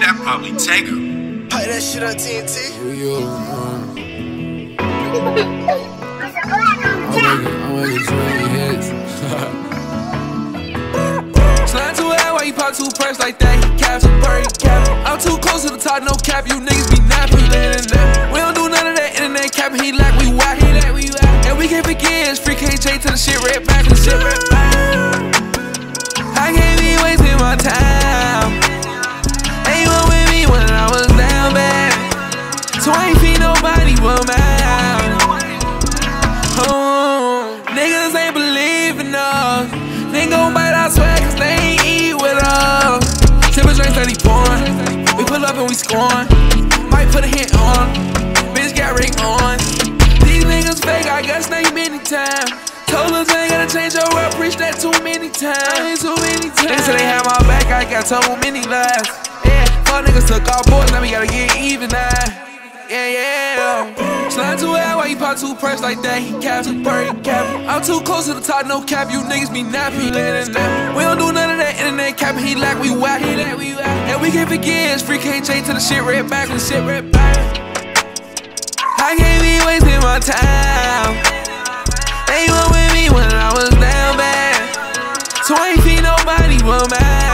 Hey, that probably Tango. Pipe that shit on TNT. Who you? Um, I'm making, I'm making 20 hits. Slime too high, why you pop two perks like that? He caps a bird, cap. I'm too close to the top, no cap. You niggas be napping. We don't do none of that internet cap. He like we whack, he like we whack. And we can't begin. Free KJ to the shit right back, the shit right scoring. Might put a hit on. Bitch got ring on. These niggas fake, I guess they many times. Told us I ain't gotta change your world, preach that too many times. Too many times. They say they have my back, I got too many lies. Yeah, fuck niggas took our boys, now we gotta get even now. Yeah, yeah. Slime too high, why you pop two perks like that? He caps a bird, cap. I'm too close to the top, no cap. You niggas be nappy. We don't do none of that internet cap. He like we whack, we can begin, free KJ to the shit right back, and shit right back. I can't be wasting my time. They were with me when I was down bad, so I ain't see nobody but mine.